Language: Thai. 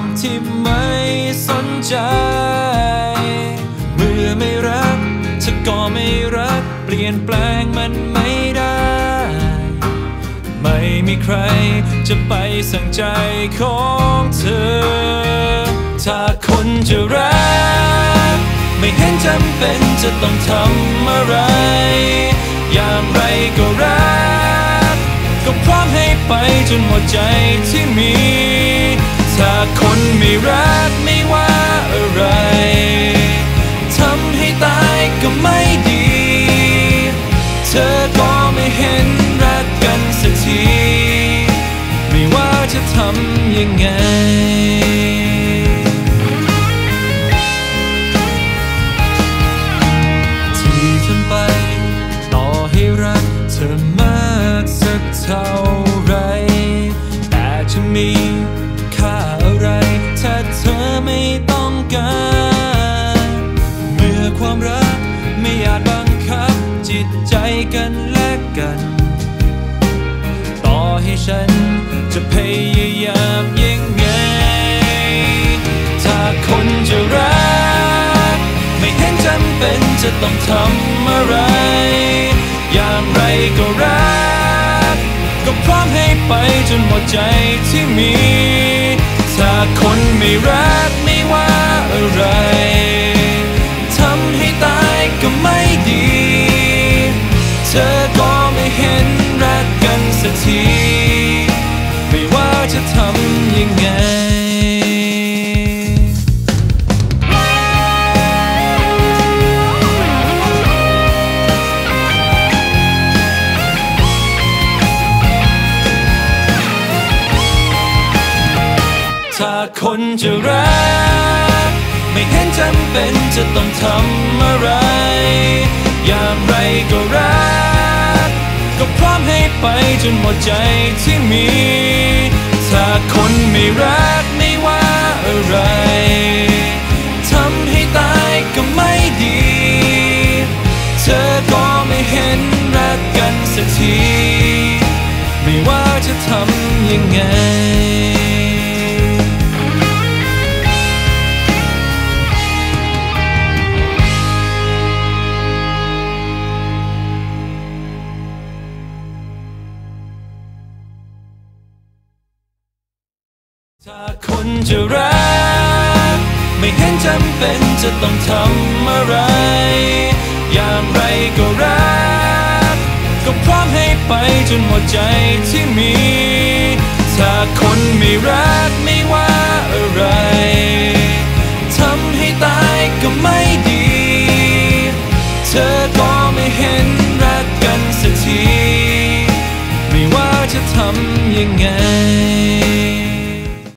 มที่ไม่สนใจ เมื่อไม่รักเธอก็ไม่รัก เปลี่ยนแปลงมันไม่ได้ ไม่มีใครจะไปสั่งใจของเธอ ถ้าคนจะรัก ไม่เห็นจำเป็นจะต้องทำอะไร อย่างไรก็รัก ก็พร้อมให้ไปจนหมดใจที่มี ก็ไม่ดี เธอก็ไม่เห็นรักกันสักที ไม่ว่าจะทำยังไงที่ทำไปต่อให้รักเธอมากสักเท่าไร แต่จะมีค่าอะไร ถ้าเธอไม่ต้องการ ฉันจะพยายามยังไง ถ้าคนจะรัก ไม่เห็นจำเป็นจะต้องทำอะไร อย่างไรก็รัก ก็พร้อมให้ไปจนหมดใจที่มี ถ้าคนไม่รัก ถ้าคนจะรัก ไม่เห็นจำเป็นจะต้องทำอะไร อย่างไรก็รัก ก็พร้อมให้ไปจนหมดใจที่มี ถ้าคนไม่รักไม่ว่าอะไรทำให้ตายก็ไม่ดี เธอก็ไม่เห็นรักกันสักที ไม่ว่าจะทำยังไง ถ้าคนจะรัก ไม่เห็นจำเป็นจะต้องทำอะไร อย่างไรก็รัก ก็พร้อมให้ไปจนหมดใจที่มี ถ้าคนไม่รักไม่ว่าอะไร